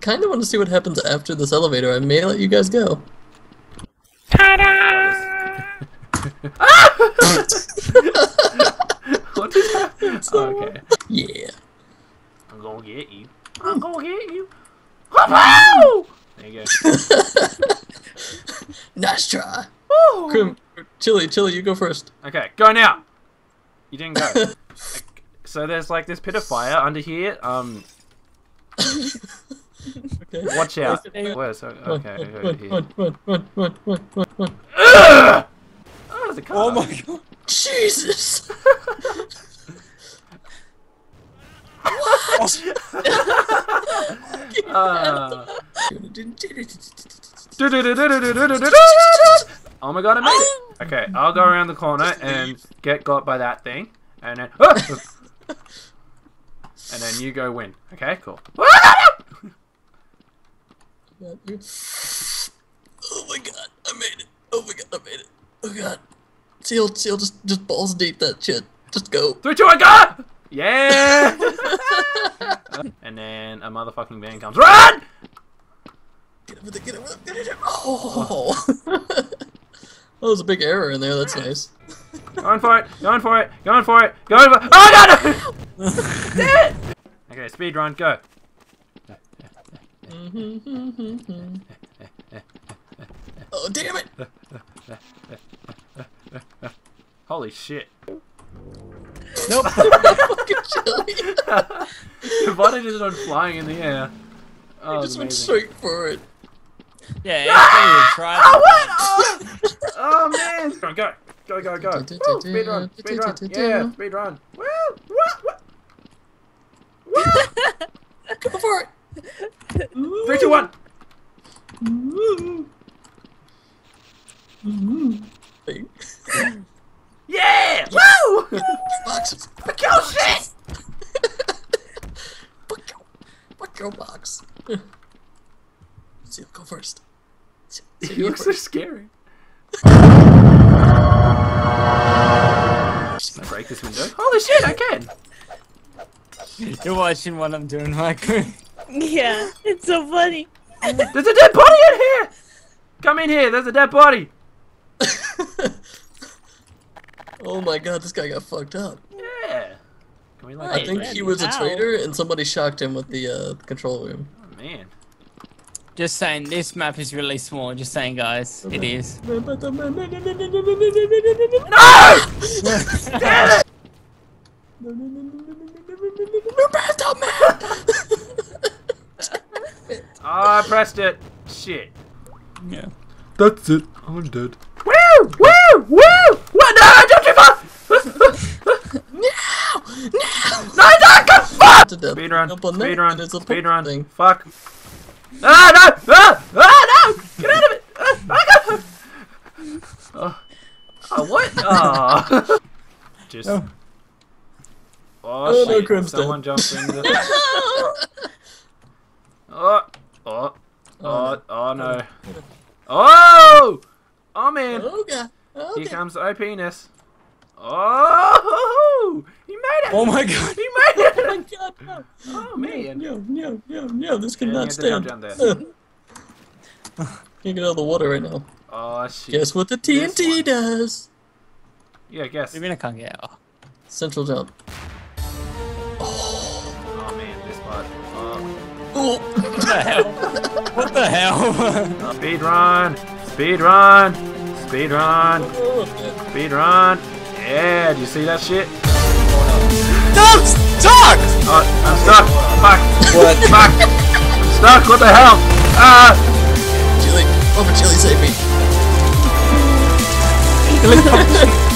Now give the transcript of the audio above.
kind of want to see what happens after this elevator. I may let you guys go. what is that? Oh, okay. Yeah. I'm gonna get you. I'm gonna get you. Whoa! There you go. Nice try. Woo! Crim, Chilly, Chilly, you go first. Okay, go now. You didn't go. So there's like this pit of fire under here. Um, Okay. Watch out. Hey. Where's okay? Okay, run, over run, here. run, run, run, run, run, run, run. Ugh! Oh, there's a car. Oh my god. Jesus! Uh, oh oh my god, I made it! Okay, I'll go around the corner and get got by that thing, and then and then you go win. Okay, cool. Oh my god, I made it. Oh my god, I made it. Oh god. Seal, seal, just, just balls deep that shit. Just go. Three, two, one, go! Yeah! and then a motherfucking van comes. Run! Get over there, get over there, get over there. Oh! that was a big error in there, that's nice. Going for it, going for it, going for it, going for it. Oh no! no! Damn it! Okay, speed run, go. Mm-hmm, mm-hmm, mm-hmm. oh, damn it! Holy shit. Nope. Fucking Chilly. Why did it on flying in the air? Oh, I it's just went straight for it. yeah, it's better try. Oh, what? Oh, oh man! Go, go, go, go, go. Woo, speed run, speed run. Yeah, speed run. Woo! What? What? What? Go for it! Three, two, one. Yeah! Woo! Box. Fuck your shit! Fuck your, fuck your box. Seal, go first. Seal, Seal, You look so scary. Can I break this window? Holy shit, I can! You're watching what I'm doing, Michael. Yeah, it's so funny. There's a dead body in here! Come in here, there's a dead body! oh my god, this guy got fucked up. Yeah. Can we like I think he was a traitor and somebody shocked him with the uh, control room. Oh, man. Just saying, this map is really small. Just saying, guys, it is. No! Pressed it. Shit. Yeah. That's it. I'm dead. Woo! Woo! Woo! What? No! Don't you fuck! No! No! no! No! Come fuck! To death. Speed run. Speed run. and it's a Speed run. thing. Fuck. Ah no! Ah! Ah no! Get out of it! Ah, ah, God. Oh. oh what? Oh. Just. Oh. Oh, Oh, no, shit! Someone dead. jumped in the. Oh! Oh! Oh! Oh no! Oh! Oh man! Oh god. Okay. Here comes the OPness. Oh! He made it! Oh my god. He made it! Oh my god, no. Oh man! No, no, no, no, this cannot have to jump stand. down there. Can't get out of the water right now. Oh shit! Guess what the TNT does? Yeah, guess. Even I can't get out. Central jump. Oh man, this part. Oh. Oh! What the hell? What the hell? Speed run! Speed run! Speed run! Speed run! Yeah, do you see that shit? Don't talk! Oh, I'm stuck! Fuck! What? Fuck! I'm stuck! What the hell? Ah! Chilly, over Chilly, save me. Helicopter.